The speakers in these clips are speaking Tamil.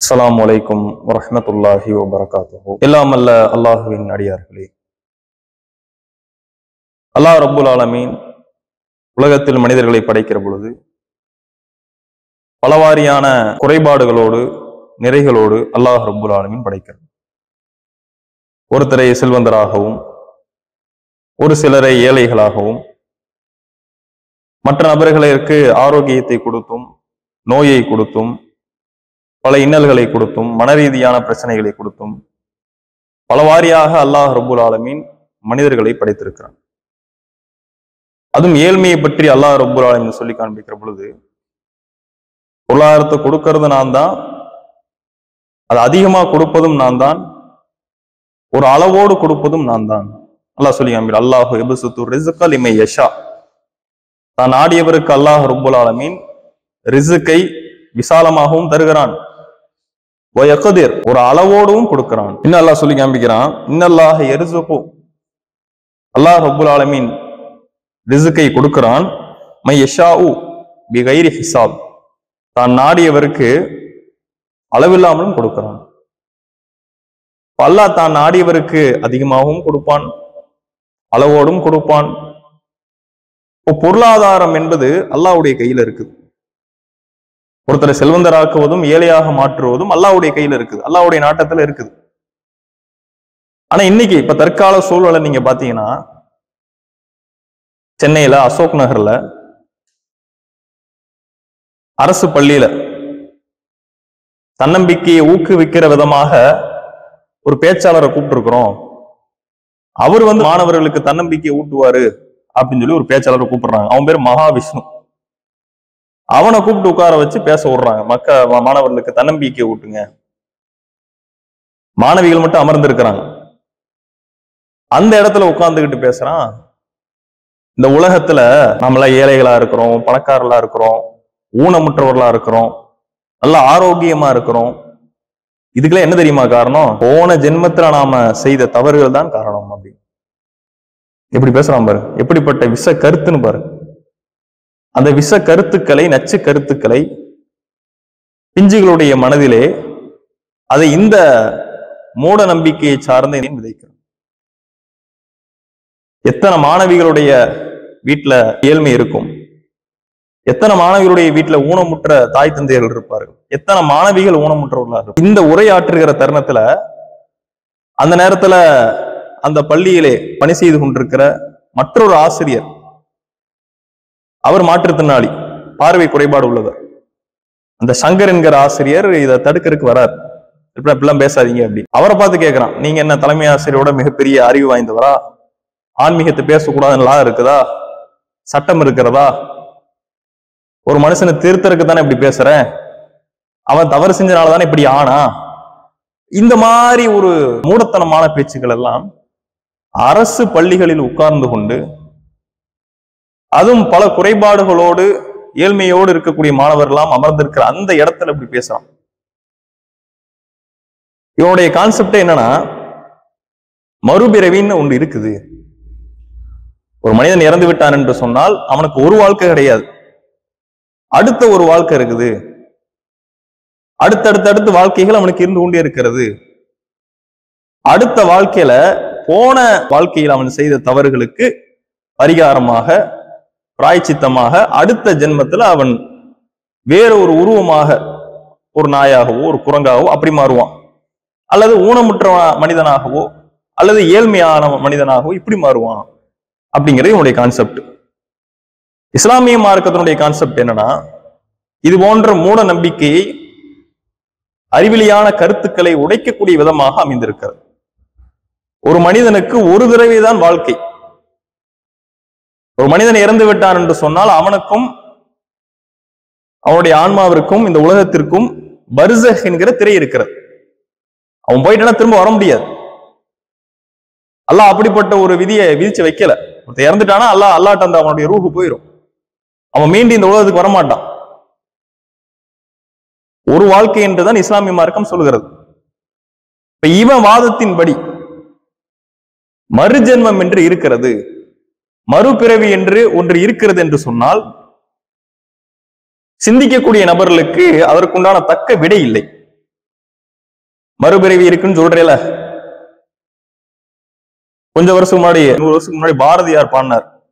அஸ்லாம் வலைக்கும் வரமத்துல்லாஹி வபரகாத்து எல்லாம் அல்ல அல்லாஹுவின் அடியார்களே. அல்லாஹ் ரப்புல் ஆலமீன் உலகத்தில் மனிதர்களை படைக்கிற பொழுது பலவாரியான குறைபாடுகளோடு நிறைகளோடு அல்லாஹ் ரப்புல் ஆலமீன் படைக்கிறது ஒருத்தரை செல்வந்தராகவும் ஒரு சிலரை ஏழைகளாகவும் மற்ற நபர்களுக்கு ஆரோக்கியத்தை கொடுத்தும் நோயை கொடுத்தும் பல இன்னல்களை கொடுத்தும் மனரீதியான பிரச்சனைகளை கொடுத்தும் பலவாரியாக அல்லாஹ் ரபுல் ஆலமீன் மனிதர்களை படைத்திருக்கிறான். அதுவும் ஏழ்மையை பற்றி அல்லாஹ் ரபுல் ஆலமின் சொல்லி காண்பிக்கிற பொழுது பொருளாதாரத்தை கொடுக்கறது நான் தான் அது அதிகமா கொடுப்பதும் நான் தான் ஒரு அளவோடு கொடுப்பதும் நான் தான். அல்லாஹ் சொல்லி காண்பிக்கிறார் அல்லாஹு எபுசுத்து ரிசுக்கல் இமை யஷா. தான் ஆடியவருக்கு அல்லாஹ் ரபுல் ஆலமீன் ரிசுக்கை விசாலமாகவும் தருகிறான். வயக்கதிர் ஒரு அளவோடும் கொடுக்கிறான். இன்னும் அல்லாஹ் சொல்லி காண்பிக்கிறான் இன்னல்லாஹ் எரிசுகு அல்லாஹ் ரப்புல் ஆலமீன் ரிசுக்கை கொடுக்கிறான் மை யஷாவு பி கைரி ஹிசாப். தான் நாடியவருக்கு அளவில்லாமலும் கொடுக்கிறான். அல்லாஹ் தான் நாடியவருக்கு அதிகமாகவும் கொடுப்பான் அளவோடும் கொடுப்பான். இப்போ பொருளாதாரம் என்பது அல்லாஹ்வுடைய கையில இருக்குது ஒருத்தரை செல்வந்தராக்குவதும் ஏழையாக மாற்றுவதும் அல்லாவுடைய கையில இருக்குது. அல்லாஹ்வுடைய நாட்டத்துல இருக்குது. ஆனா இன்னைக்கு இப்ப தற்கால சூழலை நீங்க பாத்தீங்கன்னா சென்னையில அசோக் நகர்ல அரசு பள்ளியில தன்னம்பிக்கையை ஊக்குவிக்கிற விதமாக ஒரு பேச்சாளரை கூப்பிட்டுருக்கிறோம். அவர் வந்து மாணவர்களுக்கு தன்னம்பிக்கையை ஊட்டுவாரு அப்படின்னு சொல்லி ஒரு பேச்சாளரை கூப்பிடுறாங்க. அவன் பேர் மகாவிஷ்ணு. அவனை கூப்பிட்டு உட்கார வச்சு பேச விடுறாங்க. மக்க மாணவர்களுக்கு தன்னம்பிக்கை ஊட்டுங்க. மாணவிகள் மட்டும் அமர்ந்திருக்கிறாங்க. அந்த இடத்துல உட்கார்ந்துக்கிட்டு பேசுறான். இந்த உலகத்துல நம்மள ஏழைகளா இருக்கிறோம் பணக்காரர்களா இருக்கிறோம் ஊனமுற்றவர்களா இருக்கிறோம் நல்ல ஆரோக்கியமா இருக்கிறோம். இதுக்கெல்லாம் என்ன தெரியுமா காரணம்? போன ஜென்மத்துல நாம செய்த தவறுகள் தான் காரணம் அப்படின்னு. எப்படி பேசுறான் பாரு. எப்படிப்பட்ட விஷ கருத்துன்னு பாரு. அந்த விஷ கருத்துக்களை நச்சு கருத்துக்களை பிஞ்சுகளுடைய மனதிலே அதை இந்த மூட நம்பிக்கையை சார்ந்து விதைக்கிறோம். எத்தனை மாணவிகளுடைய வீட்டுல ஏழ்மை இருக்கும்? எத்தனை மாணவிகளுடைய வீட்டுல ஊனமுற்ற தாய் தந்தையர்கள் இருப்பார்கள்? எத்தனை மாணவிகள் ஊனமுற்றவர்களாக இந்த உரையாற்றுகிற தருணத்துல அந்த நேரத்துல அந்த பள்ளியிலே பணி செய்து கொண்டிருக்கிற மற்றொரு ஆசிரியர் அவர் மாற்றுத்திறனாளி பார்வை குறைபாடு உள்ளவர். அந்த சங்கர் என்கிற ஆசிரியர் இதை தடுக்கிறதுக்கு வரார். இப்படி இப்படிலாம் பேசாதீங்க அப்படி. அவரை பார்த்து கேட்கிறான் நீங்க என்ன தலைமை ஆசிரியரோட மிகப்பெரிய அறிவு வாய்ந்தவரா? ஆன்மீகத்தை பேசக்கூடாதுன்னு லா இருக்குதா? சட்டம் இருக்கிறதா? ஒரு மனுஷனை திருத்தருக்கு தானே இப்படி பேசுறேன் அவன் தவறு செஞ்சனால தானே இப்படி ஆனா? இந்த மாதிரி ஒரு மூடத்தனமான பேச்சுக்கள் எல்லாம் அரசு பள்ளிகளில் உட்கார்ந்து கொண்டு அதுவும் பல குறைபாடுகளோடு ஏழ்மையோடு இருக்கக்கூடிய மாணவர்களாம் அமர்ந்திருக்கிற அந்த இடத்துல இப்படி பேசுறான். இவனுடைய கான்செப்டே என்னன்னா மறுபிறவின்னு ஒன்று இருக்குது. ஒரு மனிதன் இறந்து விட்டான் என்று சொன்னால் அவனுக்கு ஒரு வாழ்க்கை கிடையாது. அடுத்த ஒரு வாழ்க்கை இருக்குது. அடுத்தடுத்தடுத்து வாழ்க்கைகள் அவனுக்கு இருந்து கொண்டே இருக்கிறது. அடுத்த வாழ்க்கையில போன வாழ்க்கையில் அவன் செய்த தவறுகளுக்கு பரிகாரமாக பிராய்ச்சித்தமாக அடுத்த ஜென்மத்துல அவன் வேற ஒரு உருவமாக ஒரு நாயாகவோ ஒரு குரங்காகவோ அப்படி மாறுவான். அல்லது ஊனமுற்ற மனிதனாகவோ அல்லது ஏழ்மையான மனிதனாகவோ இப்படி மாறுவான். அப்படிங்கிறது இவனுடைய கான்செப்ட் இஸ்லாமிய மார்க்கத்தினுடைய கான்செப்ட் என்னன்னா இது போன்ற மூட நம்பிக்கையை அறிவிலியான கருத்துக்களை உடைக்கக்கூடிய விதமாக அமைந்திருக்கிறது. ஒரு மனிதனுக்கு ஒரு தடவை தான் வாழ்க்கை. ஒரு மனிதன் இறந்து விட்டான் என்று சொன்னால் அவனுக்கும் அவனுடைய ஆன்மாவிற்கும் இந்த உலகத்திற்கும் பர்சஹ் என்கிற திரை இருக்கிறது. அவன் போயிட்டானா திரும்ப வர முடியாது. அல்லாஹ் அப்படிப்பட்ட ஒரு விதியை விதிச்சு வைக்கல. ஒருத்தர் இறந்துட்டானா அல்லாஹ் அல்லாட்ட அந்த அவனுடைய ரூஹு போயிடும் அவன் மீண்டும் இந்த உலகத்துக்கு வரமாட்டான். ஒரு வாழ்க்கை என்றுதான் இஸ்லாமிய மார்க்கம் சொல்கிறது இப்ப இவன் வாதத்தின்படி மறுஜென்மம் என்று இருக்கிறது. மறுபிறவி என்று ஒன்று இருக்கிறது என்று சொன்னால் சிந்திக்கக்கூடிய நபர்களுக்கு அதற்குண்டான தக்க விடை இல்லை. மறுபிறவி இருக்குன்னு சொல்றேல. கொஞ்ச வருஷம் முன்னாடி நூறு வருஷத்துக்கு முன்னாடி பாரதியார் பாடினார்.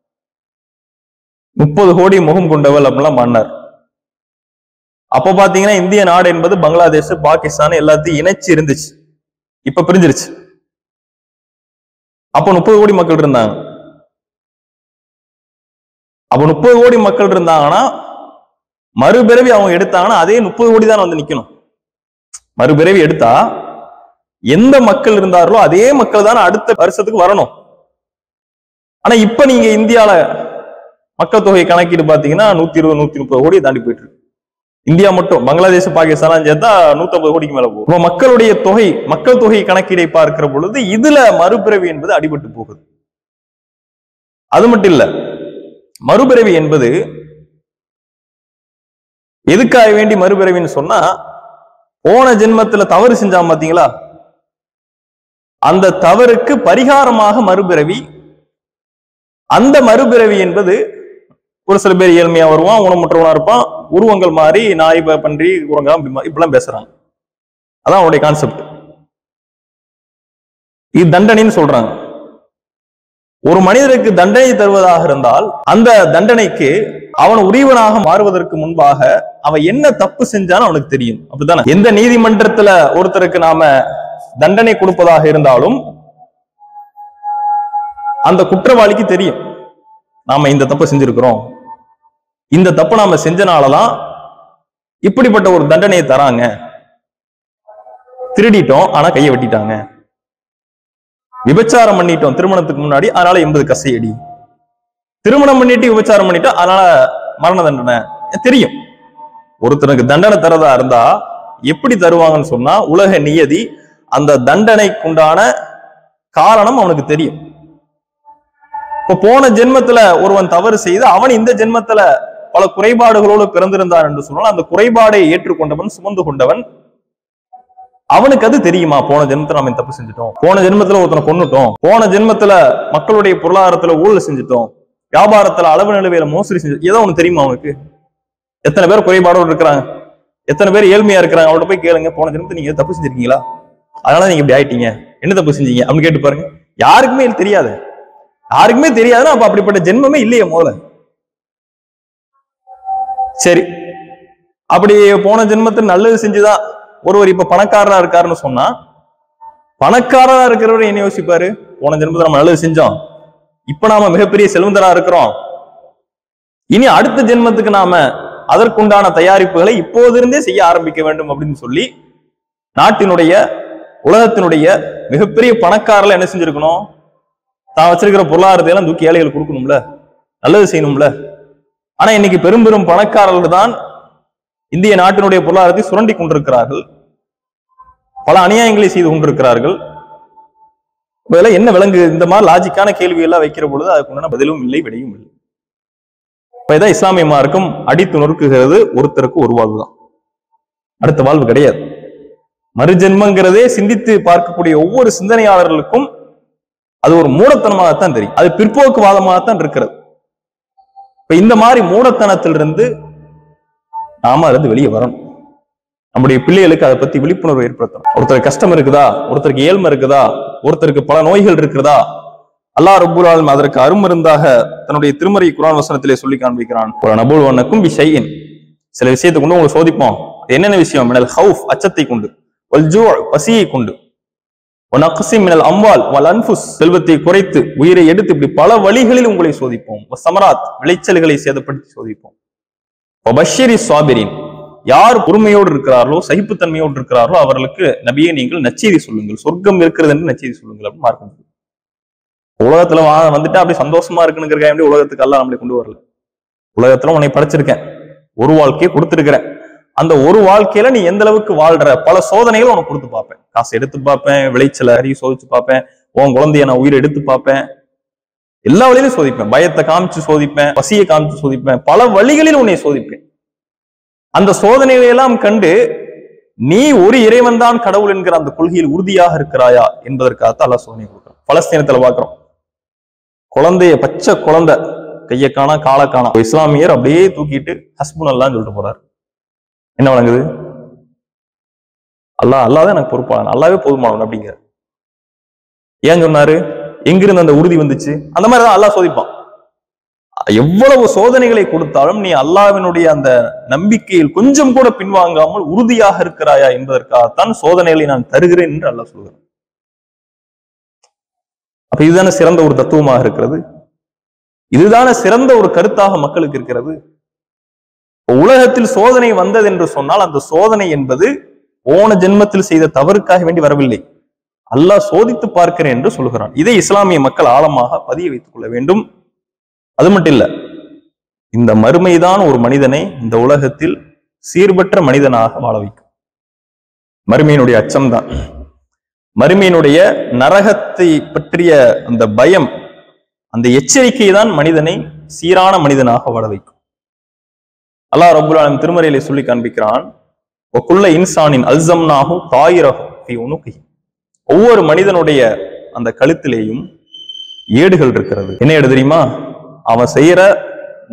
முப்பது கோடி முகம் கொண்டவள் அப்படிலாம் பாடினார். அப்ப பாத்தீங்கன்னா இந்திய நாடு என்பது பங்களாதேஷ் பாகிஸ்தான் எல்லாத்தையும் இணைச்சு இருந்துச்சு. இப்ப பிரிஞ்சிருச்சு. அப்ப முப்பது கோடி மக்கள் இருந்தாங்க. அப்ப முப்பது கோடி மக்கள் இருந்தாங்கன்னா மறுபிறவி அவங்க எடுத்தாங்கன்னா அதே முப்பது கோடி தான் வந்து நிக்கணும். மறுபிறவி எடுத்தா எந்த மக்கள் இருந்தார்களோ அதே மக்கள் தான் அடுத்த வருஷத்துக்கு வரணும். ஆனா இப்ப நீங்க இந்தியால மக்கள் தொகை கணக்கீடு பாத்தீங்கன்னா நூத்தி இருபது நூத்தி முப்பது கோடி தாண்டி போயிட்டு இருக்கு. இந்தியா மட்டும் பங்களாதேஷ் பாகிஸ்தான் சேர்த்தா நூத்தம்பது கோடிக்கு மேல போகும். மக்களுடைய தொகை மக்கள் தொகை கணக்கீடை பார்க்கிற பொழுது இதுல மறுபிறவி என்பது அடிபட்டு போகுது. அது மட்டும் இல்ல மறுபிறவி என்பது எதுக்காக வேண்டி மறுபிறவின்னு சொன்னா போன ஜென்மத்துல தவறு செஞ்சான் பாத்தீங்களா? அந்த தவறுக்கு பரிகாரமாக மறுபிறவி அந்த மறுபிறவி என்பது ஒரு சில பேர் ஏழ்மையா வருவான் ஊனமுற்றவனா இருப்பான் உருவங்கள் மாறி நாய் பன்றி குரங்கா இப்படிலாம் பேசுறாங்க. அதான் அவனுடைய கான்செப்ட் இது தண்டனைன்னு சொல்றாங்க. ஒரு மனிதருக்கு தண்டனை தருவதாக இருந்தால் அந்த தண்டனைக்கு அவன் உரியவனாக மாறுவதற்கு முன்பாக அவன் என்ன தப்பு செஞ்சான்னு அவனுக்கு தெரியும். அப்படித்தானே? எந்த நீதிமன்றத்துல ஒருத்தருக்கு நாம தண்டனை கொடுப்பதாக இருந்தாலும் அந்த குற்றவாளிக்கு தெரியும். நாம இந்த தப்பு செஞ்சிருக்கிறோம். இந்த தப்பு நாம செஞ்சனாலதான் இப்படிப்பட்ட ஒரு தண்டனையை தராங்க. திருடிட்டோம் ஆனா கையை வெட்டிட்டாங்க. விபச்சாரம் பண்ணிட்டோம் திருமணத்துக்கு முன்னாடி அதனால எண்பது கசையடி திருமணம் பண்ணிட்டு விபச்சாரம் பண்ணிட்டா அதனால மரண தண்டனை. தெரியும். ஒருத்தனுக்கு தண்டனை தரதா இருந்தா எப்படி தருவாங்கன்னு சொன்னா உலக நியதி அந்த தண்டனைக்குண்டான காரணம் அவனுக்கு தெரியும். இப்ப போன ஜென்மத்துல ஒருவன் தவறு செய்து அவன் இந்த ஜென்மத்துல பல குறைபாடுகளோடு பிறந்திருந்தான் என்று சொன்னால் அந்த குறைபாடை ஏற்றுக்கொண்டவன் சுமந்து கொண்டவன் அவனுக்கு அது தெரியுமா? போன ஜென்மத்துல நம்ம தப்பு செஞ்சுட்டோம். போன ஜென்மத்துல ஒருத்தனை கொண்டுட்டோம் போன ஜென்மத்துல மக்களுடைய பொருளாதாரத்துல ஊழல் செஞ்சுட்டோம். வியாபாரத்துல அளவு நிலவையில மோசடி செஞ்சு ஏதோ ஒண்ணு தெரியுமா அவனுக்கு? எத்தனை பேர் குறைபாடோடு இருக்கிறாங்க? எத்தனை பேர் ஏழ்மையா இருக்கிறாங்க? அவள்கிட்ட போய் கேளுங்க. போன ஜென்மத்தை நீங்க தப்பு செஞ்சிருக்கீங்களா? அதனால நீங்க இப்படி ஆயிட்டீங்க. என்ன தப்பு செஞ்சீங்க? அப்படின்னு கேட்டு பாருங்க. யாருக்குமே இது தெரியாது. யாருக்குமே தெரியாதுன்னா அப்ப அப்படிப்பட்ட ஜென்மமே இல்லையே முதல்ல. சரி. அப்படி போன ஜென்மத்தில் நல்லது செஞ்சுதான் ஒருவர் இப்ப பணக்காரரா இருக்காருன்னு சொன்னா பணக்காரரா இருக்கிறவர் என்ன யோசிப்பாரு? போன ஜென்மத்தில் நம்ம நல்லது செஞ்சோம். இப்ப நாம மிகப்பெரிய செல்வந்தரா இருக்கிறோம். இனி அடுத்த ஜென்மத்துக்கு நாம அதற்குண்டான தயாரிப்புகளை இப்போதிருந்தே செய்ய ஆரம்பிக்க வேண்டும் அப்படின்னு சொல்லி நாட்டினுடைய உலகத்தினுடைய மிகப்பெரிய பணக்காரர்ல என்ன செஞ்சிருக்கணும்? தான் வச்சிருக்கிற பொருளாதாரத்தை எல்லாம் தூக்கி ஏழைகள் கொடுக்கணும்ல? நல்லது செய்யணும்ல? ஆனா இன்னைக்கு பெரும் பெரும் பணக்காரர்கள் தான் இந்திய நாட்டினுடைய பொருளாதாரத்தை சுரண்டி கொண்டிருக்கிறார்கள். பல அநியாயங்களை செய்து கொண்டிருக்கிறார்கள். இதெல்லாம் என்ன விலங்கு இந்த மாதிரி லாஜிக்கான கேள்வி எல்லாம் வைக்கிற பொழுது அதுக்குண்டான பதிலும் இல்லை விடையும் இல்லை. இப்ப இதான் இஸ்லாமிய மார்க்கம் அடித்து நொறுக்குகிறது ஒருத்தருக்கு ஒரு வாழ்வு தான் அடுத்த வாழ்வு கிடையாது. மறுஜென்மங்கிறதே சிந்தித்து பார்க்கக்கூடிய ஒவ்வொரு சிந்தனையாளர்களுக்கும் அது ஒரு மூடத்தனமாகத்தான் தெரியும். அது பிற்போக்குவாதமாகத்தான் இருக்கிறது. இப்ப இந்த மாதிரி மூடத்தனத்திலிருந்து நாம அதுல இருந்து வெளியே வரணும். நம்முடைய பிள்ளைகளுக்கு அதை பத்தி விழிப்புணர்வு ஏற்படுத்தணும். ஒருத்தருக்கு கஷ்டம் இருக்குதா? ஒருத்தருக்கு ஏழ்மை இருக்குதா? ஒருத்தருக்கு பல நோய்கள் இருக்குதா? அல்லாஹ் ரப்பூல் ஆலமீன் அதற்கு அருமருந்தாக தன்னுடைய திருமறை குரான் வசனத்திலே சொல்லி காண்பிக்கிறான். ஒரு நபுல் வண்ணக்கும் பி சில விஷயத்தை கொண்டு உங்களை சோதிப்போம். என்னென்ன விஷயம்? மினல் ஹவுஃப் அச்சத்தை கொண்டு. வல்ஜோ பசியை கொண்டு. ஒனக்சி மினல் அம்பால் வல் அன்ஃபுஸ். செல்வத்தை குறைத்து உயிரை எடுத்து இப்படி பல வழிகளில் உங்களை சோதிப்போம். சமராத் விளைச்சல்களை சேதப்படுத்தி சோதிப்போம். பஷீரி சுவாபிரின் யார் பொறுமையோடு இருக்கிறார்களோ சகிப்புத்தன்மையோடு இருக்கிறார்களோ அவர்களுக்கு நபியை நீங்கள் நச்செய்தி சொல்லுங்கள். சொர்க்கம் இருக்கிறது என்று நச்செய்தி சொல்லுங்கள் அப்படின்னு மார்க்கம் உலகத்துல வா வந்துட்டு அப்படி சந்தோஷமா இருக்குங்கிறக்காக எப்படி உலகத்துக்கு எல்லாம் நம்மளை கொண்டு வரல. உலகத்துல உன்னை படைச்சிருக்கேன். ஒரு வாழ்க்கையை கொடுத்துருக்கிறேன். அந்த ஒரு வாழ்க்கையில நீ எந்த அளவுக்கு வாழ்ற? பல சோதனைகள் உனக்கு கொடுத்து பார்ப்பேன். காசு எடுத்து பார்ப்பேன் விளைச்சல் அறிவு சோதிச்சு பார்ப்பேன் உன் குழந்தைய நான் உயிரை எடுத்து பார்ப்பேன். எல்லா வழியிலும் சோதிப்பேன். பயத்தை காமிச்சு சோதிப்பேன் பசியை காமிச்சு சோதிப்பேன். பல வழிகளில் உன்னை சோதிப்பேன். அந்த சோதனையெல்லாம் கண்டு நீ ஒரு இறைவன் தான் கடவுள் என்கிற அந்த கொள்கையில் உறுதியாக இருக்கிறாயா? என்பதற்காகத்தான் அல்லாஹ் சோதனை கொடுக்குறான். பலஸ்தீனத்துல பாக்குறோம் குழந்தைய பச்சை குழந்தை கையை காணா காலை காணா ஒரு இஸ்லாமியர் அப்படியே தூக்கிட்டு ஹஸ்பண்ட் எல்லாம் சொல்லிட்டு போறாரு. என்ன வழங்குது? அல்லாஹ் அல்லாஹ் தான் எனக்கு பொறுப்பாளன். அல்லாவே போதுமானவன் அப்படிங்கிற ஏன் சொன்னாரு? எங்கிருந்து அந்த உறுதி வந்துச்சு? அந்த மாதிரி தான் அல்லாஹ் சோதிப்பான். எவ்வளவு சோதனைகளை கொடுத்தாலும் நீ அல்லாவினுடைய அந்த நம்பிக்கையில் கொஞ்சம் கூட பின்வாங்காமல் உறுதியாக இருக்கிறாயா என்பதற்காகத்தான் சோதனைகளை நான் தருகிறேன் என்று அல்லாஹ் சொல்கிறான். அப்ப இதுதானே சிறந்த ஒரு தத்துவமாக இருக்கிறது? இதுதானே சிறந்த ஒரு கருத்தாக மக்களுக்கு இருக்கிறது? உலகத்தில் சோதனை வந்தது என்று சொன்னால் அந்த சோதனை என்பது போன ஜென்மத்தில் செய்த தவறுக்காக வேண்டி வரவில்லை. அல்லாஹ் சோதித்து பார்க்கிறேன் என்று சொல்கிறான். இதை இஸ்லாமிய மக்கள் ஆழமாக பதிய வைத்துக் கொள்ள வேண்டும். அது மட்டும் இல்ல இந்த மறுமைதான் ஒரு மனிதனை இந்த உலகத்தில் சீர்பற்ற மனிதனாக வாழ வைக்கும். மறுமையினுடைய அச்சம்தான். மறுமையினுடைய நரகத்தை பற்றிய அந்த பயம் அந்த எச்சரிக்கை தான் மனிதனை சீரான மனிதனாக வாழ வைக்கும். அல்லாஹ் ரபுல்லாலும் திருமறையிலே சொல்லி காண்பிக்கிறான் ஒக்குள்ள இன்சானின் அல்சம்னாகும் தாயிரகும் உனுக்கி ஒவ்வொரு மனிதனுடைய அந்த கழுத்திலேயும் ஏடுகள் இருக்கிறது. என்ன ஏடு தெரியுமா? அவன் செய்யற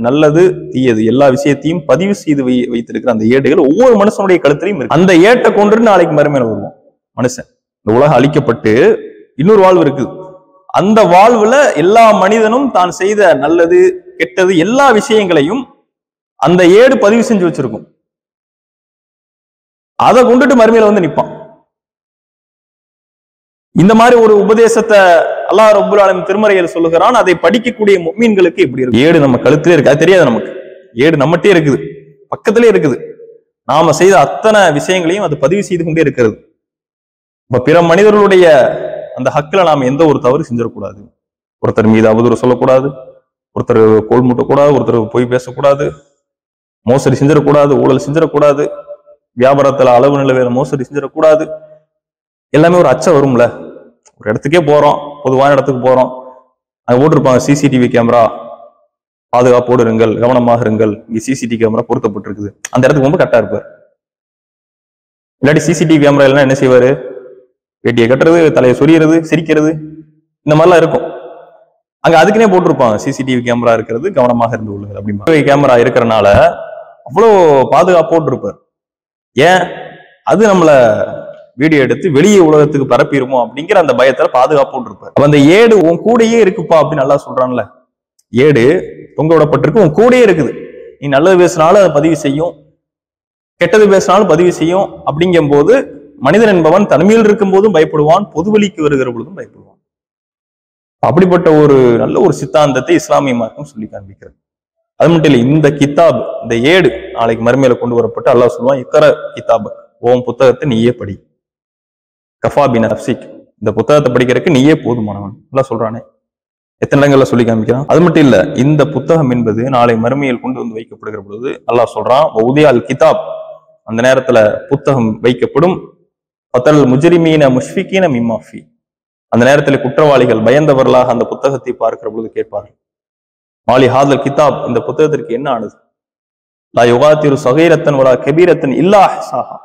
நல்லது தீயது எல்லா விஷயத்தையும் பதிவு செய்து வை வைத்திருக்கிற அந்த ஏடுகள் ஒவ்வொரு மனுஷனுடைய கழுத்திலையும் இருக்கு. அந்த ஏட்டை கொண்டு நாளைக்கு மறுமையில வருவோம் மனுஷன். இந்த உலகம் அழிக்கப்பட்டு இன்னொரு வாழ்வு இருக்குது. அந்த வாழ்வுல எல்லா மனிதனும் தான் செய்த நல்லது கெட்டது எல்லா விஷயங்களையும் அந்த ஏடு பதிவு செஞ்சு வச்சிருக்கும். அதை கொண்டுட்டு மறுமையில வந்து நிற்பான் இந்த மாதிரி ஒரு உபதேசத்தை அல்லாஹ் ரபுல் ஆலம் திருமறையில் சொல்லுகிறான். அதை படிக்கக்கூடிய மீன்களுக்கு இப்படி இருக்கு. ஏடு நம்ம கழுத்திலே இருக்கு. அது தெரியாது நமக்கு. ஏடு நம்மகிட்டே இருக்குது. பக்கத்திலே இருக்குது. நாம செய்த அத்தனை விஷயங்களையும் அது பதிவு செய்து கொண்டே இருக்கிறது. இப்ப பிற மனிதர்களுடைய அந்த ஹக்கில் நாம் எந்த ஒரு தவறு செஞ்சிடக்கூடாது. ஒருத்தர் மீது அவதூறு சொல்லக்கூடாது. ஒருத்தர் கோல் மூட்டக்கூடாது. ஒருத்தர் போய் பேசக்கூடாது. மோசடி செஞ்சிடக்கூடாது. ஊழல் செஞ்சிடக்கூடாது. வியாபாரத்துல அளவு நிலவையில மோசடி செஞ்சிடக்கூடாது. எல்லாமே ஒரு அச்சம் வரும்ல. ஒரு இடத்துக்கே போகிறோம் பொதுவான இடத்துக்கு போகிறோம் அங்கே போட்டிருப்பாங்க சிசிடிவி கேமரா பாதுகாப்போடு இருங்கள் கவனமாக இருங்கள். இங்கே சிசிடிவி கேமரா பொருத்தப்பட்டிருக்குது. அந்த இடத்துக்கு ரொம்ப கரெக்டாக இருப்பார். இல்லாட்டி சிசிடிவி கேமரா எல்லாம் என்ன செய்வார்? வேட்டியை கட்டுறது தலையை சொரியறது சிரிக்கிறது இந்த மாதிரிலாம் இருக்கும். அங்க அதுக்குனே போட்டிருப்பாங்க சிசிடிவி கேமரா இருக்கிறது கவனமாக இருந்து கொள்ளுங்கள் அப்படின்னு கேமரா இருக்கிறனால அவ்வளோ பாதுகாப்போடு இருப்பார். ஏன்? அது நம்மளை வீடியோ எடுத்து வெளியே உலகத்துக்கு பரப்பிடுமோ அப்படிங்கிற அந்த பயத்துல பாதுகாப்போடு இருப்பார். அப்ப அந்த ஏடு உன் கூடயே இருக்குப்பா அப்படின்னு நல்லா சொல்றான்ல. ஏடு தொங்க விடப்பட்டிருக்கு உன் கூடயே இருக்குது. நீ நல்லது பேசினாலும் அதை பதிவு செய்யும். கெட்டது பேசினாலும் பதிவு செய்யும். அப்படிங்கும் போது மனிதன் என்பவன் தனிமையில் இருக்கும் போதும் பயப்படுவான் பொதுவெளிக்கு வருகிற பொழுதும் பயப்படுவான். அப்படிப்பட்ட ஒரு நல்ல ஒரு சித்தாந்தத்தை இஸ்லாமிய மார்க்கம் சொல்லி காண்பிக்கிறது. அது மட்டும் இல்லை இந்த கித்தாப் இந்த ஏடு நாளைக்கு மறுமையில கொண்டு வரப்பட்டு அல்லாஹ் சொல்லுவான் இக்கர கித்தாப் ஓம் புத்தகத்தை நீயே படி. கஃபா பின் அப்சிக் இந்த புத்தகத்தை படிக்கிறதுக்கு நீயே போதுமானவன் நல்லா சொல்றானே. எத்தனை இடங்கள்ல சொல்லி காமிக்கிறான்? அது மட்டும் இல்ல இந்த புத்தகம் என்பது நாளை மறுமையில் கொண்டு வந்து வைக்கப்படுகிற பொழுது அல்லாஹ் சொல்றான் உதயால் கிதாப். அந்த நேரத்துல புத்தகம் வைக்கப்படும். பத்தல் முஜரிமீன முஷ்பிகீன மிம்மாஃபி அந்த நேரத்தில் குற்றவாளிகள் பயந்தவர்களாக அந்த புத்தகத்தை பார்க்கிற பொழுது கேட்பார்கள். மாலி ஹாதல் கிதாப் இந்த புத்தகத்திற்கு என்ன ஆனது? லா யுகாத்திரு சகைரத்தன் வலா கபீரத்தன் இல்லா சாஹா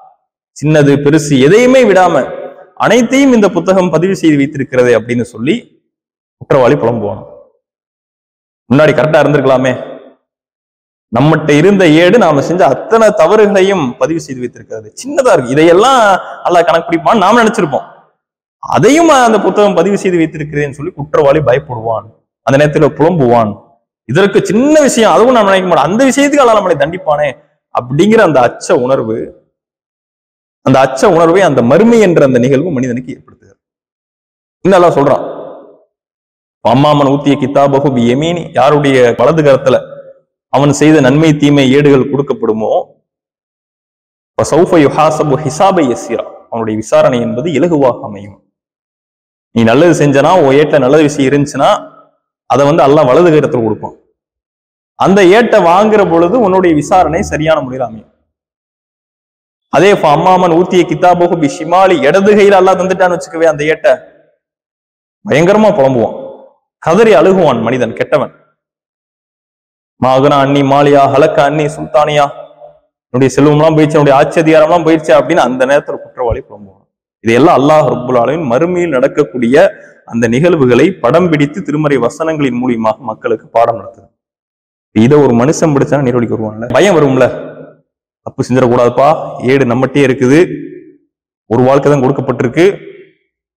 சின்னது பெருசு எதையுமே விடாம அனைத்தையும் இந்த புத்தகம் பதிவு செய்து வைத்திருக்கிறது அப்படின்னு சொல்லி குற்றவாளி புலம்புவான். முன்னாடி கரெக்டா இருந்திருக்கலாமே. நம்மகிட்ட இருந்த ஏடு நாம செஞ்ச அத்தனை தவறுகளையும் பதிவு செய்து வைத்திருக்கிறது. சின்னதா இருக்கு. இதையெல்லாம் நல்லா கணக்கு பிடிப்பான்னு நாம நினைச்சிருப்போம். அதையும் அந்த புத்தகம் பதிவு செய்து வைத்திருக்கிறேன்னு சொல்லி குற்றவாளி பயப்படுவான். அந்த நேரத்துல புலம்புவான். இதற்கு சின்ன விஷயம் அதுவும் நான் நினைக்க மாட்டேன் அந்த விஷயத்துக்கு அல்ல நம்மளை தண்டிப்பானே அப்படிங்கிற அந்த அச்ச உணர்வு அந்த அச்ச உணர்வை அந்த மறுமை என்ற அந்த நிகழ்வு மனிதனுக்கு ஏற்படுத்துகிறது. இன்னும் சொல்றான் அம்மாமன் ஊத்திய கித்தாபகு பி யாருடைய வலது கரத்துல அவன் செய்த நன்மை தீமை ஏடுகள் கொடுக்கப்படுமோ? சௌஃப யுஹாசபு ஹிசாபை யஸ்யா அவனுடைய விசாரணை என்பது இலகுவாக அமையும். நீ நல்லது செஞ்சனா உன் ஏட்ட நல்லது விஷயம் இருந்துச்சுன்னா அதை வந்து எல்லாம் வலது கரத்தில் கொடுப்பான். அந்த ஏட்டை வாங்குற பொழுது உன்னுடைய விசாரணை சரியான முறையில் அமையும். அதே அம்மாமன் ஊத்திய கிதாபோகு பி ஷிமாலி இடது கையில அல்லா தந்துட்டான்னு வச்சுக்கவே அந்த ஏட்டை பயங்கரமா புலம்புவான். கதறி அழுகுவான் மனிதன் கெட்டவன். மாகனா அண்ணி மாலியா ஹலக்க அண்ணி சுல்தானியா. என்னுடைய செல்வம்லாம் போயிடுச்சு என்னுடைய ஆட்சி அதிகாரம்லாம் போயிடுச்சு அப்படின்னு அந்த நேரத்துல குற்றவாளி புலம்புவான். இதையெல்லாம் அல்லாஹ் ரப்புல் மறுமையில் நடக்கக்கூடிய அந்த நிகழ்வுகளை படம் பிடித்து திருமறை வசனங்களின் மூலியமாக மக்களுக்கு பாடம் நடத்துது. இதை ஒரு மனுஷன் பிடிச்சா நீரோடிக்கு வருவான்ல? பயம் வரும்ல? தப்பு செஞ்சிடக்கூடாதுப்பா. ஏடு நம்மகிட்டே இருக்குது. ஒரு வாழ்க்கை தான் கொடுக்கப்பட்டிருக்கு.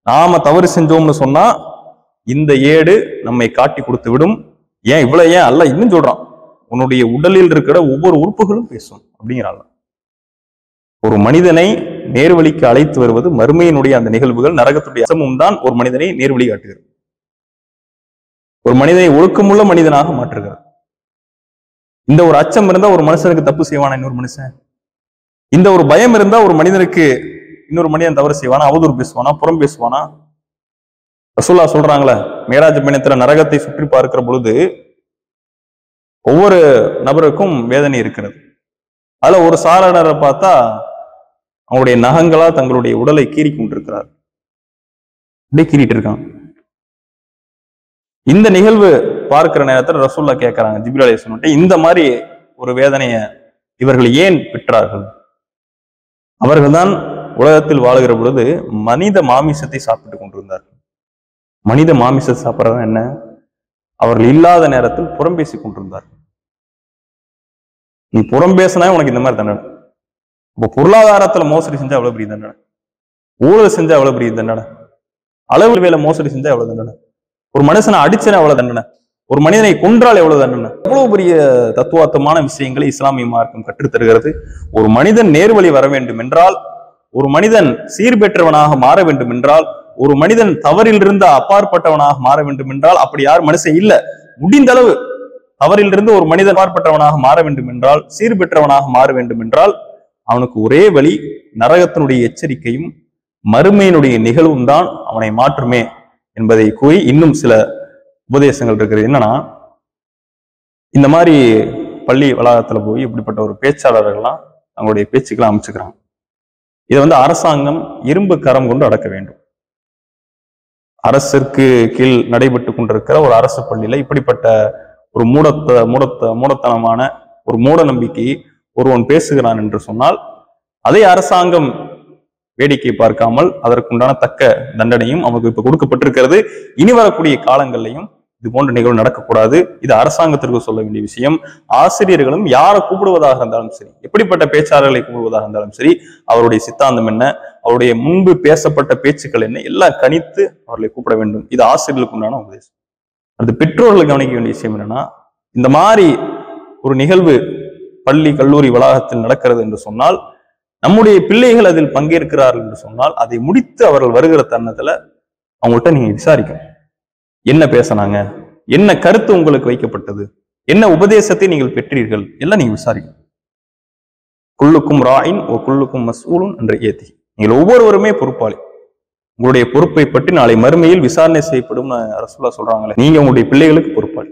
நாம தவறு செஞ்சோம்னு சொன்னா இந்த ஏடு நம்மை காட்டி கொடுத்து விடும். ஏன் இவ்வளவு ஏன்? அல்ல இன்னும் சொல்றான். உன்னுடைய உடலில் இருக்கிற ஒவ்வொரு உறுப்புகளும் பேசும் அப்படிங்கிறாள் ஒரு மனிதனை நேர்வழிக்கு அழைத்து வருவது மறுமையினுடைய அந்த நிகழ்வுகள் நரகத்துடைய அசமும் தான் ஒரு மனிதனை நேர்வழி காட்டுகிறது ஒரு மனிதனை ஒழுக்கமுள்ள மனிதனாக மாற்றுகிறது. இந்த ஒரு அச்சம் இருந்தா ஒரு மனுஷனுக்கு தப்பு செய்வானா இன்னொரு மனுஷன்? இந்த ஒரு பயம் இருந்தா ஒரு மனிதனுக்கு இன்னொரு மனிதன் தவறு செய்வானா? அவதூறு பேசுவானா? புறம் பேசுவானா? ரசூல்லா சொல்றாங்களே மேராஜ் பயணத்துல நரகத்தை சுற்றி பார்க்கிற பொழுது ஒவ்வொரு நபருக்கும் வேதனை இருக்கிறது. அதுல ஒரு சாரணரை பார்த்தா அவங்களுடைய நகங்களா தங்களுடைய உடலை கீறி கொண்டிருக்கிறார் அப்படியே கீறிட்டு இருக்கான் இந்த நிகழ்வு பார்க்கிற நேரத்துல ரசூல்லா கேட்கறாங்க ஜிப்ரி அலைஹிஸ்ஸலாம் இந்த மாதிரி ஒரு வேதனையை இவர்கள் ஏன் பெற்றார்கள்? அவர்கள்தான் உலகத்தில் வாழுகிற பொழுது மனித மாமிசத்தை சாப்பிட்டு கொண்டிருந்தார்கள். மனித மாமிசத்தை சாப்பிட்றது என்ன? அவர்கள் இல்லாத நேரத்தில் புறம் பேசி கொண்டிருந்தார்கள். நீ புறம் பேசினா உனக்கு இந்த மாதிரி தண்டனை. இப்போ பொருளாதாரத்துல மோசடி செஞ்சா அவ்வளவு பெரிய தண்டனை. ஊழல் செஞ்சா அவ்வளவு பெரிய தண்டனை. அளவு வேலை மோசடி செஞ்சா அவ்வளவு தண்டனை. ஒரு மனுஷனை அடிச்சனா எவ்வளவு தண்டனை. ஒரு மனிதனை கொன்றால் எவ்வளவு தண்டனை? எவ்வளவு பெரிய தத்துவார்த்தமான விஷயங்களை இஸ்லாமிய மார்க்கம் கற்றுத் தருகிறது. ஒரு மனிதன் நேர்வழி வர வேண்டும் என்றால் ஒரு மனிதன் சீர்பெற்றவனாக மாற வேண்டும் என்றால் ஒரு மனிதன் தவறிலிருந்து அப்பாற்பட்டவனாக மாற வேண்டும் என்றால் அப்படி யார் மனுஷன் இல்ல. முடிந்த அளவு தவறிலிருந்து ஒரு மனிதன் அப்பாற்பட்டவனாக மாற வேண்டும் என்றால் சீர்பெற்றவனாக மாற வேண்டும் என்றால் அவனுக்கு ஒரே வழி நரகத்தினுடைய எச்சரிக்கையும் மறுமையினுடைய நிகழ்வும் தான் அவனை மாற்றுமே. என்பதை கூறி இன்னும் சில உபதேசங்கள் இருக்கிறது. என்னன்னா இந்த மாதிரி பள்ளி வளாகத்துல போய் இப்படிப்பட்ட ஒரு பேச்சாளர்கள்லாம் தங்களுடைய பேச்சுக்களை அமைச்சுக்கிறாங்க. இதை வந்து அரசாங்கம் இரும்பு கரம் கொண்டு அடக்க வேண்டும். அரசிற்கு கீழ் நடைபெற்று கொண்டிருக்கிற ஒரு அரசு பள்ளியில இப்படிப்பட்ட ஒரு மூடத்த மூடத்த மூடத்தனமான ஒரு மூட நம்பிக்கை ஒருவன் பேசுகிறான் என்று சொன்னால் அதை அரசாங்கம் வேடிக்கை பார்க்காமல் அதற்குண்டான தக்க தண்டனையும் அவங்களுக்கு இப்ப கொடுக்கப்பட்டிருக்கிறது. இனி வரக்கூடிய காலங்கள்லையும் இது போன்ற நிகழ்வு நடக்கக்கூடாது. இது அரசாங்கத்திற்கு சொல்ல வேண்டிய விஷயம். ஆசிரியர்களும் யாரை கூப்பிடுவதாக இருந்தாலும் சரி எப்படிப்பட்ட பேச்சாளர்களை கூப்பிடுவதாக இருந்தாலும் சரி அவருடைய சித்தாந்தம் என்ன அவருடைய முன்பு பேசப்பட்ட பேச்சுக்கள் என்ன எல்லாம் கணித்து அவர்களை கூப்பிட வேண்டும். இது ஆசிரியர்களுக்கு உண்டான உபதேசம். அடுத்து பெற்றோர்கள் கவனிக்க வேண்டிய விஷயம் என்னன்னா இந்த மாதிரி ஒரு நிகழ்வு பள்ளி கல்லூரி வளாகத்தில் நடக்கிறது என்று சொன்னால் நம்முடைய பிள்ளைகள் அதில் பங்கேற்கிறார்கள் என்று சொன்னால் அதை முடித்து அவர்கள் வருகிற தருணத்துல அவங்கள்ட்ட நீங்க விசாரிக்கணும். என்ன பேசினாங்க? என்ன கருத்து உங்களுக்கு வைக்கப்பட்டது? என்ன உபதேசத்தை நீங்கள் பெற்றீர்கள்? எல்லாம் நீங்க விசாரிக்கணும். குள்ளுக்கும் ராயின் ஓ குள்ளுக்கும் மசூலும் என்ற ஏத்தி நீங்கள் ஒவ்வொருவருமே பொறுப்பாளி. உங்களுடைய பொறுப்பை பற்றி நாளை மறுமையில் விசாரணை செய்யப்படும் அரசுலா சொல்றாங்களே நீங்க உங்களுடைய பிள்ளைகளுக்கு பொறுப்பாளி.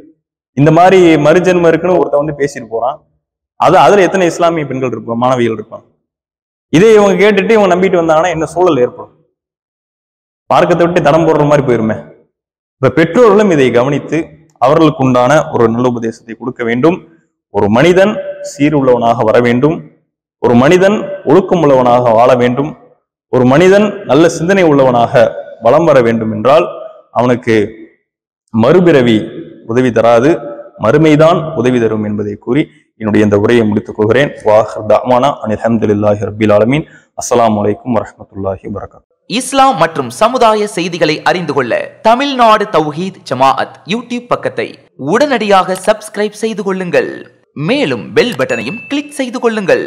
இந்த மாதிரி மறுஜென்மம் இருக்குன்னு ஒருத்தன் வந்து பேசிட்டு போறான். அது அதுல எத்தனை இஸ்லாமிய பெண்கள் இருப்பான் மாணவிகள் இருப்பான் இதை இவங்க கேட்டுட்டு இவங்க நம்பிட்டு வந்தாங்கன்னா என்ன சூழல் ஏற்படும்? மார்க்கத்தை விட்டு தடம் போடுற மாதிரி போயிருமே. இப்ப பெற்றோர்களும் இதை கவனித்து அவர்களுக்கு உண்டான ஒரு நல்ல உபதேசத்தை கொடுக்க வேண்டும். ஒரு மனிதன் சீருள்ளவனாக வர வேண்டும். ஒரு மனிதன் ஒழுக்கம் உள்ளவனாக வாழ வேண்டும். ஒரு மனிதன் நல்ல சிந்தனை உள்ளவனாக வலம் வர வேண்டும் என்றால் அவனுக்கு மறுபிறவி உதவி தராது. மறுமைதான் உதவி தரும் என்பதை கூறி என்னுடைய இந்த உரையை முடித்துக் கொள்கிறேன். வாஹர் தாமானா அனில் அஹமதுல்லாஹி ரபில் ஆலமீன். இஸ்லாம் மற்றும் சமுதாய செய்திகளை அறிந்து கொள்ள தமிழ்நாடு தௌஹீத் ஜமாஅத் யூடியூப் பக்கத்தை உடனடியாக சப்ஸ்கிரைப் செய்து கொள்ளுங்கள். மேலும் பெல் பட்டனையும் கிளிக் செய்து கொள்ளுங்கள்.